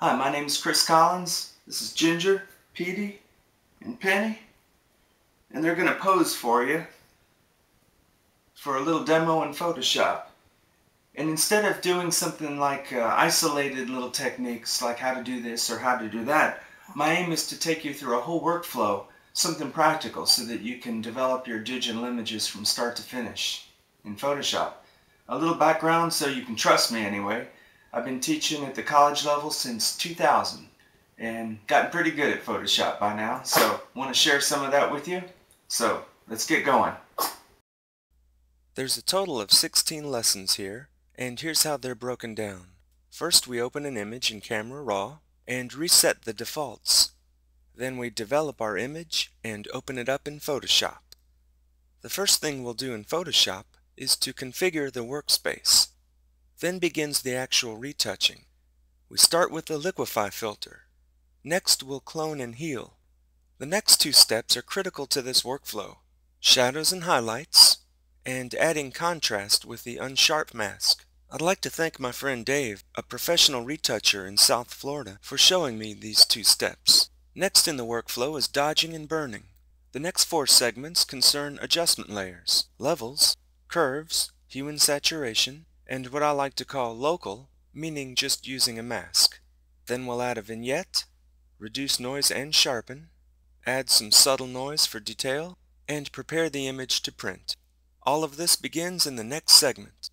Hi, my name is Chris Collins. This is Ginger, Petey, and Penny. And they're going to pose for you for a little demo in Photoshop. And instead of doing something like uh, isolated little techniques like how to do this or how to do that, my aim is to take you through a whole workflow, something practical so that you can develop your digital images from start to finish in Photoshop. A little background so you can trust me anyway. I've been teaching at the college level since 2000 and gotten pretty good at Photoshop by now. So want to share some of that with you? So let's get going. There's a total of 16 lessons here, and here's how they're broken down. First we open an image in Camera Raw and reset the defaults. Then we develop our image and open it up in Photoshop. The first thing we'll do in Photoshop is to configure the workspace. Then begins the actual retouching. We start with the liquify filter. Next we'll clone and heal. The next two steps are critical to this workflow. Shadows and highlights, and adding contrast with the unsharp mask. I'd like to thank my friend Dave, a professional retoucher in South Florida, for showing me these two steps. Next in the workflow is dodging and burning. The next four segments concern adjustment layers, levels, curves, hue and saturation, and what I like to call local, meaning just using a mask. Then we'll add a vignette, reduce noise and sharpen, add some subtle noise for detail, and prepare the image to print. All of this begins in the next segment.